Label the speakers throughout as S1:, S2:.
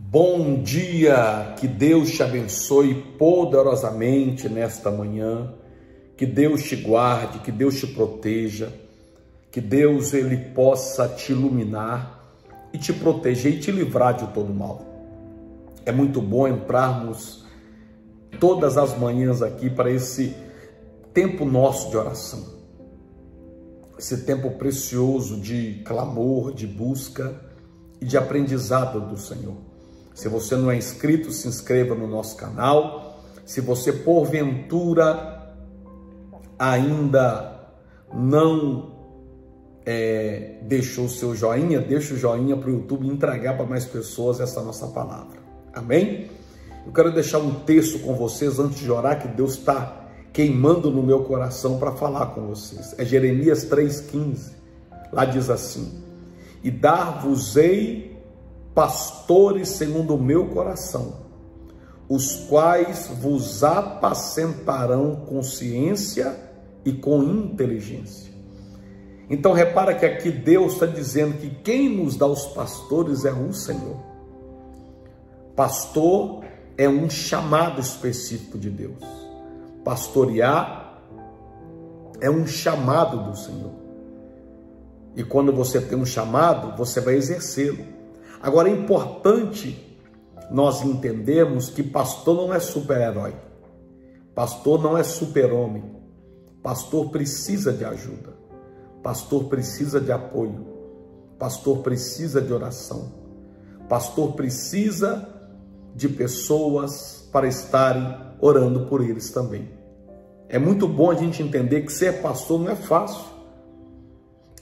S1: Bom dia, que Deus te abençoe poderosamente nesta manhã, que Deus te guarde, que Deus te proteja, que Deus ele possa te iluminar e te proteger e te livrar de todo mal. É muito bom entrarmos todas as manhãs aqui para esse tempo nosso de oração, esse tempo precioso de clamor, de busca e de aprendizado do Senhor. Se você não é inscrito, se inscreva no nosso canal. Se você porventura ainda não é, deixou o seu joinha, deixa o joinha para o YouTube entregar para mais pessoas essa nossa palavra. Amém? Eu quero deixar um texto com vocês antes de orar que Deus está queimando no meu coração para falar com vocês. É Jeremias 3,15. Lá diz assim: E dar-vos-ei pastores segundo o meu coração, os quais vos apacentarão com ciência e com inteligência. Então repara que aqui Deus está dizendo que quem nos dá os pastores é o Senhor. Pastor é um chamado específico de Deus. Pastorear é um chamado do Senhor. E quando você tem um chamado, você vai exercê-lo. Agora é importante nós entendermos que pastor não é super-herói. Pastor não é super-homem. Pastor precisa de ajuda. Pastor precisa de apoio. Pastor precisa de oração. Pastor precisa de pessoas para estarem orando por eles também. É muito bom a gente entender que ser pastor não é fácil.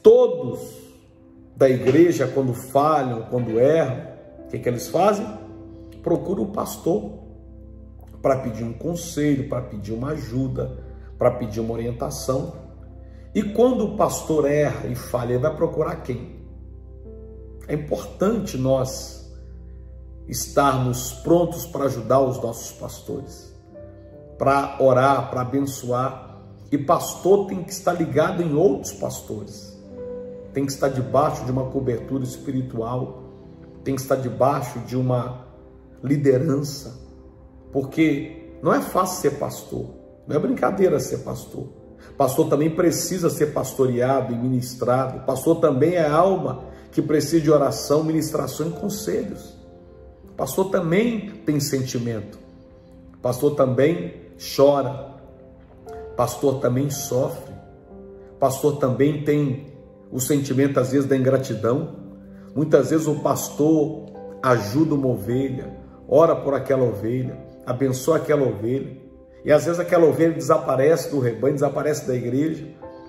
S1: Todos da igreja, quando falham, quando erram, o que, que eles fazem? Procuram o pastor para pedir um conselho, para pedir uma ajuda, para pedir uma orientação. E quando o pastor erra e falha, ele vai procurar quem? É importante nós estarmos prontos para ajudar os nossos pastores, para orar, para abençoar. E pastor tem que estar ligado em outros pastores tem que estar debaixo de uma cobertura espiritual, tem que estar debaixo de uma liderança, porque não é fácil ser pastor, não é brincadeira ser pastor. Pastor também precisa ser pastoreado e ministrado. Pastor também é alma que precisa de oração, ministração e conselhos. Pastor também tem sentimento. Pastor também chora. Pastor também sofre. Pastor também tem o sentimento às vezes da ingratidão. Muitas vezes o pastor ajuda uma ovelha, ora por aquela ovelha, abençoa aquela ovelha. E às vezes aquela ovelha desaparece do rebanho, desaparece da igreja,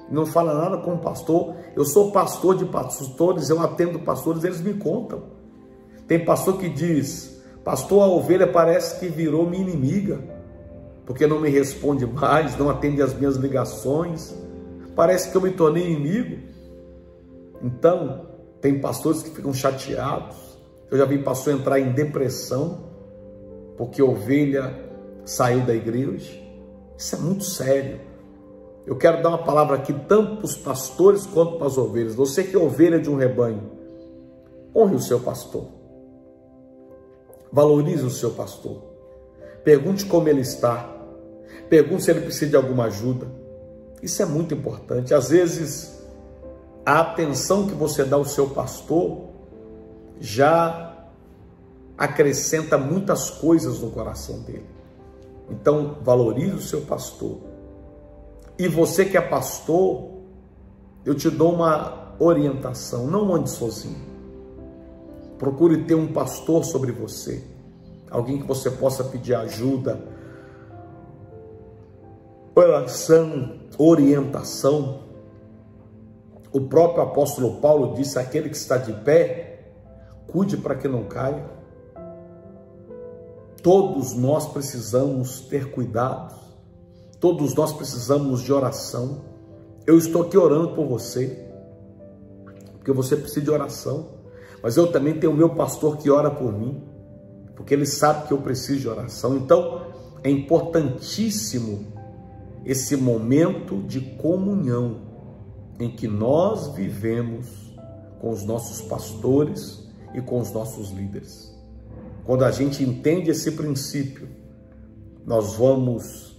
S1: não fala nada com o pastor. Eu sou pastor de pastores, eu atendo pastores, eles me contam. Tem pastor que diz: Pastor, a ovelha parece que virou minha inimiga, porque não me responde mais, não atende as minhas ligações. Parece que eu me tornei inimigo. Então, tem pastores que ficam chateados. Eu já vi pastor entrar em depressão porque ovelha saiu da igreja. Isso é muito sério. Eu quero dar uma palavra aqui tanto para os pastores quanto para as ovelhas. Você que é ovelha de um rebanho, honre o seu pastor. Valorize o seu pastor. Pergunte como ele está. Pergunte se ele precisa de alguma ajuda. Isso é muito importante. Às vezes, a atenção que você dá ao seu pastor já acrescenta muitas coisas no coração dele. Então, valorize o seu pastor. E você que é pastor, eu te dou uma orientação, não ande sozinho. Procure ter um pastor sobre você, alguém que você possa pedir ajuda, oração, orientação, o próprio apóstolo Paulo disse: aquele que está de pé, cuide para que não caia. Todos nós precisamos ter cuidado, todos nós precisamos de oração. Eu estou aqui orando por você, porque você precisa de oração, mas eu também tenho o meu pastor que ora por mim, porque ele sabe que eu preciso de oração. Então, é importantíssimo esse momento de comunhão em que nós vivemos com os nossos pastores e com os nossos líderes. Quando a gente entende esse princípio, nós vamos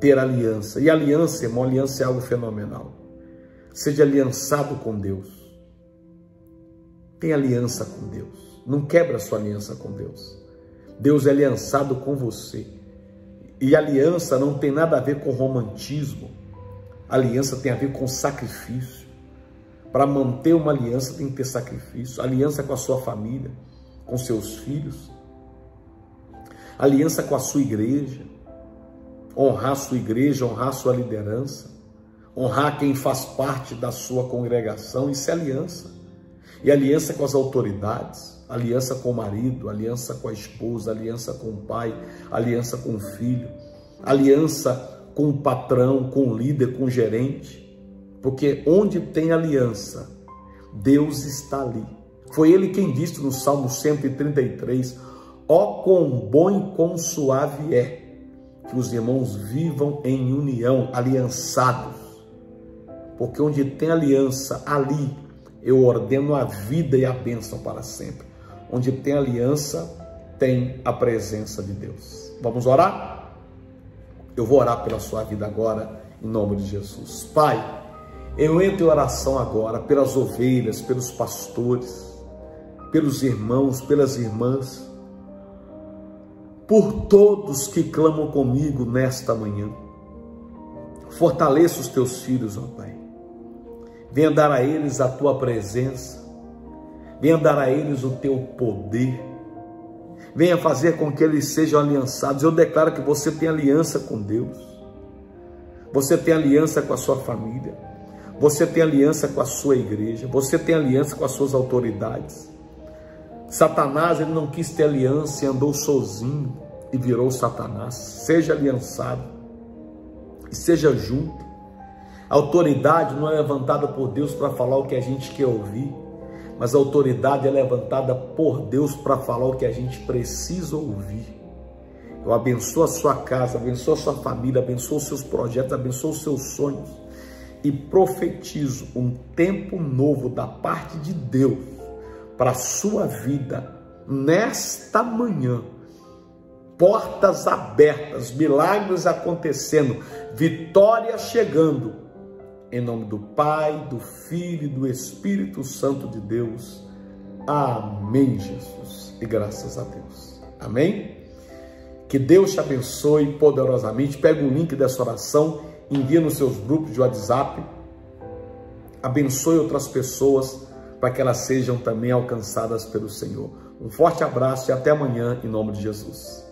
S1: ter aliança. E aliança, irmão, aliança é algo fenomenal. Seja aliançado com Deus. Tenha aliança com Deus. Não quebra sua aliança com Deus. Deus é aliançado com você. E aliança não tem nada a ver com romantismo. Aliança tem a ver com sacrifício. Para manter uma aliança tem que ter sacrifício. Aliança com a sua família, com seus filhos. Aliança com a sua igreja. Honrar a sua igreja, honrar a sua liderança. Honrar quem faz parte da sua congregação. Isso é aliança. E aliança com as autoridades aliança com o marido, aliança com a esposa, aliança com o pai, aliança com o filho, aliança com o patrão, com o líder, com o gerente. Porque onde tem aliança, Deus está ali. Foi ele quem disse no Salmo 133: Ó oh, quão bom e quão suave é que os irmãos vivam em união, aliançados. Porque onde tem aliança, ali eu ordeno a vida e a bênção para sempre. Onde tem aliança, tem a presença de Deus. Vamos orar? Eu vou orar pela sua vida agora, em nome de Jesus. Pai, eu entro em oração agora pelas ovelhas, pelos pastores, pelos irmãos, pelas irmãs, por todos que clamam comigo nesta manhã. Fortaleça os teus filhos, ó Pai. Venha dar a eles a tua presença Venha dar a eles o teu poder. Venha fazer com que eles sejam aliançados. Eu declaro que você tem aliança com Deus. Você tem aliança com a sua família. Você tem aliança com a sua igreja. Você tem aliança com as suas autoridades. Satanás ele não quis ter aliança e andou sozinho e virou Satanás. Seja aliançado e seja junto. A autoridade não é levantada por Deus para falar o que a gente quer ouvir mas a autoridade é levantada por Deus para falar o que a gente precisa ouvir. Eu abençoo a sua casa, abençoo a sua família, abençoo os seus projetos, abençoo os seus sonhos e profetizo um tempo novo da parte de Deus para a sua vida nesta manhã. Portas abertas, milagres acontecendo, vitória chegando em nome do Pai, do Filho e do Espírito Santo de Deus. Amém, Jesus. E graças a Deus. Amém? Que Deus te abençoe poderosamente. Pega o link dessa oração, envia nos seus grupos de WhatsApp. Abençoe outras pessoas para que elas sejam também alcançadas pelo Senhor. Um forte abraço e até amanhã, em nome de Jesus.